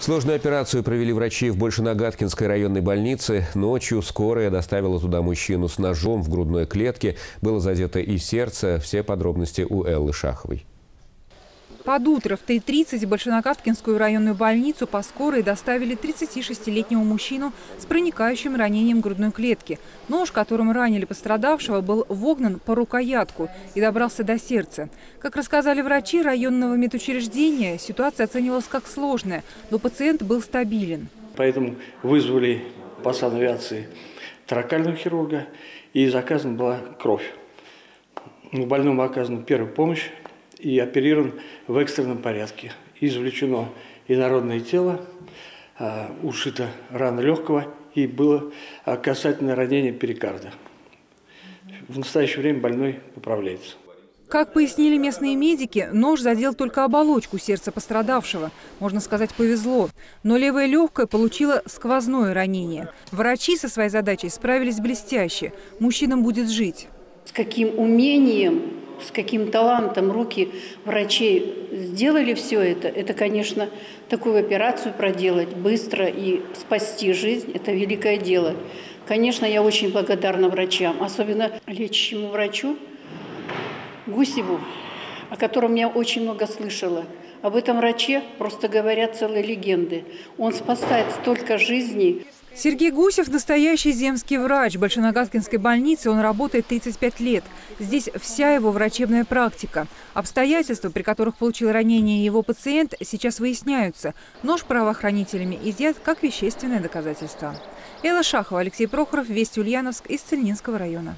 Сложную операцию провели врачи в Большеногаткинской районной больнице. Ночью скорая доставила туда мужчину с ножом в грудной клетке. Было задето и сердце. Все подробности у Эллы Шаховой. Под утро в 3.30 в Большенокаткинскую районную больницу по скорой доставили 36-летнего мужчину с проникающим ранением грудной клетки. Нож, которым ранили пострадавшего, был вогнан по рукоятку и добрался до сердца. Как рассказали врачи районного медучреждения, ситуация оценивалась как сложная, но пациент был стабилен. Поэтому вызвали по санавиации таракального хирурга и заказана была кровь. Больному оказана первая помощь, и оперирован в экстренном порядке. Извлечено инородное тело, а, ушита рана легкого и было касательное ранение перикарда. В настоящее время больной поправляется. Как пояснили местные медики, нож задел только оболочку сердца пострадавшего. Можно сказать, повезло. Но левое легкое получило сквозное ранение. Врачи со своей задачей справились блестяще. Мужчинам будет жить. С каким умением с каким талантом руки врачей сделали все это, это, конечно, такую операцию проделать быстро и спасти жизнь – это великое дело. Конечно, я очень благодарна врачам, особенно лечащему врачу Гусеву, о котором я очень много слышала. Об этом враче просто говорят целые легенды. Он спасает столько жизней. Сергей Гусев – настоящий земский врач. В больнице он работает 35 лет. Здесь вся его врачебная практика. Обстоятельства, при которых получил ранение его пациент, сейчас выясняются. Нож правоохранителями изъят как вещественное доказательство. Элла Шахова, Алексей Прохоров, Вести Ульяновск из Цельнинского района.